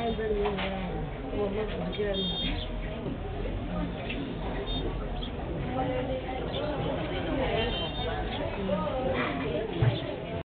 爱着你我们不见了。